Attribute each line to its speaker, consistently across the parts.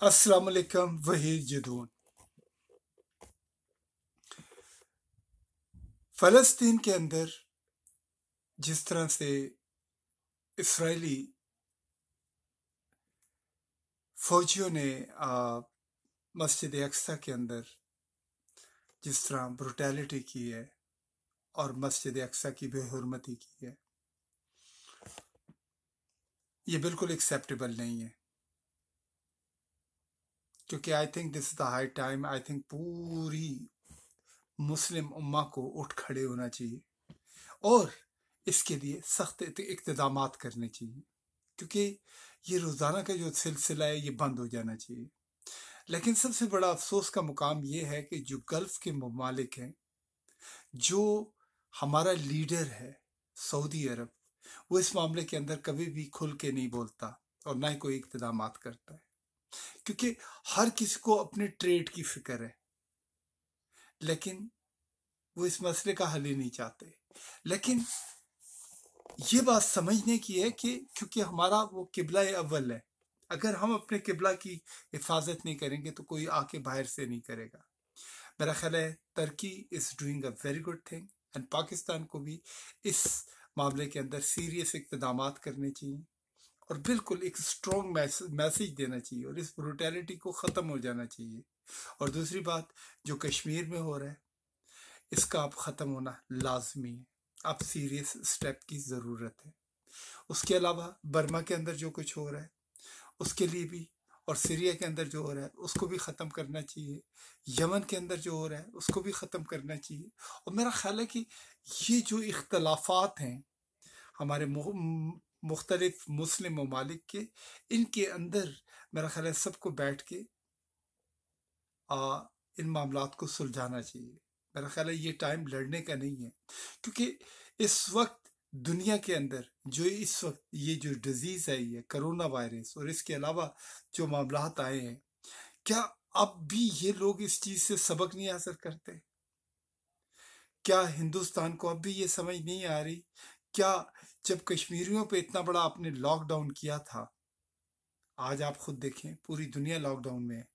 Speaker 1: अस्सलाम वालेकुम वहीद जदून फ़लस्तीन के अंदर जिस तरह से इसराइली फौजियों ने मस्जिद अक्सा के अंदर जिस तरह ब्रुटैलिटी की है और मस्जिद अक्सा की बेहरमती की है, ये बिल्कुल एक्सेप्टेबल नहीं है। क्योंकि I think this the high time I think पूरी मुस्लिम उम्मा को उठ खड़े होना चाहिए। और इसके लिए सख्त इकतदाम करने चाहिए। क्योंकि ये रोज़ाना का जो सिलसिला है, ये बंद हो जाना चाहिए। लेकिन सबसे बड़ा अफसोस का मुकाम ये है कि जो गल्फ के ममालिक हैं, जो हमारा लीडर है सऊदी अरब, वो इस मामले के अंदर कभी भी खुल के नहीं बोलता और ना ही कोई इकतदाम करता है। क्योंकि हर किसी को अपने ट्रेड की फ़िक्र है। लेकिन वो इस मसले का हल ही नहीं चाहते। लेकिन ये बात समझने की है कि क्योंकि हमारा वो किबला अव्वल है। अगर हम अपने किबला की हिफाजत नहीं करेंगे तो कोई आके बाहर से नहीं करेगा। मेरा ख्याल है Turkey is doing a very good thing and Pakistan को भी इस मामले के अंदर सीरियस इकदाम करने चाहिए। और बिल्कुल एक स्ट्रॉन्ग मैसेज देना चाहिए और इस ब्रुटैलिटी को ख़त्म हो जाना चाहिए। और दूसरी बात, जो कश्मीर में हो रहा है, इसका अब ख़त्म होना लाजमी है। अब सीरियस स्टेप की ज़रूरत है। उसके अलावा बर्मा के अंदर जो कुछ हो रहा है, उसके लिए भी और सीरिया के अंदर जो हो रहा है, उसको भी ख़त्म करना चाहिए। यमन के अंदर जो हो रहा है, उसको भी ख़त्म करना चाहिए। और मेरा ख्याल है कि ये जो इख्तलाफात हैं, हमारे मुख्तलिफ़ मुस्लिम ममालिक के इनके अंदर मेरा ख्याल है सबको बैठ के आ, इन मामला को सुलझाना चाहिए। मेरा ख्याल है ये टाइम लड़ने का नहीं है क्योंकि इस वक्त दुनिया के अंदर जो इस वक्त ये जो डिज़ीज़ आई है कोरोना वायरस और इसके अलावा जो मामला आए हैं क्या अब भी ये लोग इस चीज़ से सबक नहीं हासिल करते? क्या हिंदुस्तान को अब भी ये समझ नहीं आ रही? क्या जब कश्मीरियों पे इतना बड़ा आपने लॉकडाउन किया था, आज आप खुद देखें, पूरी दुनिया लॉकडाउन में है।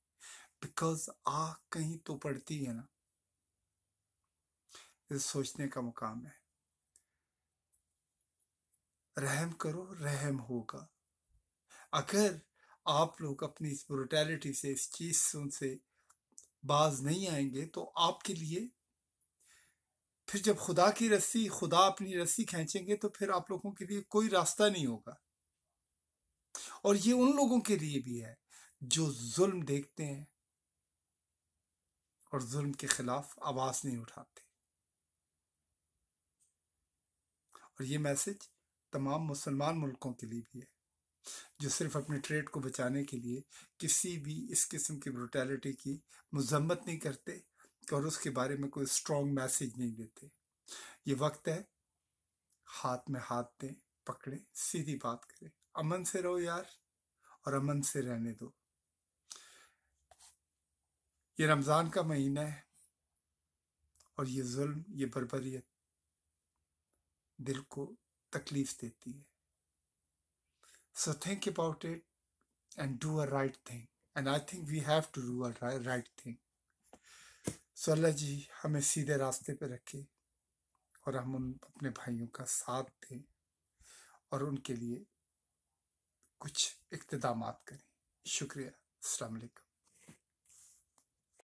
Speaker 1: बिकॉज़ आग कहीं तो पड़ती है ना। इस सोचने का मुकाम है। रहम करो, रहम होगा। अगर आप लोग अपनी इस ब्रुटैलिटी से, इस चीज़ से बाज नहीं आएँगे तो आपके लिए फिर जब खुदा की रस्सी, खुदा अपनी रस्सी खींचेंगे तो फिर आप लोगों के लिए कोई रास्ता नहीं होगा। और ये उन लोगों के लिए भी है, जो जुल्म देखते हैं और जुल्म के खिलाफ आवाज़ नहीं उठाते। और ये मैसेज तमाम मुसलमान मुल्कों के लिए भी है, जो सिर्फ़ अपने ट्रेड को बचाने के लिए किसी भी इस किस्म की ब्रुटैलिटी की मजम्मत नहीं करते और उसके बारे में कोई स्ट्रॉन्ग मैसेज नहीं देते। ये वक्त है, हाथ में हाथ दें, पकड़े, सीधी बात करें। अमन से रहो यार, और अमन से रहने दो। ये रमज़ान का महीना है, और ये जुल्म, ये बरबरीत दिल को तकलीफ़ देती है। So think about it and do a right thing and I think we have to do a right thing so Allah ji, हमें सीधे रास्ते पर रखे और हम उन, अपने भाइयों का साथ दें और उनके लिए कुछ इकतदाम करें। शुक्रिया अलैक्म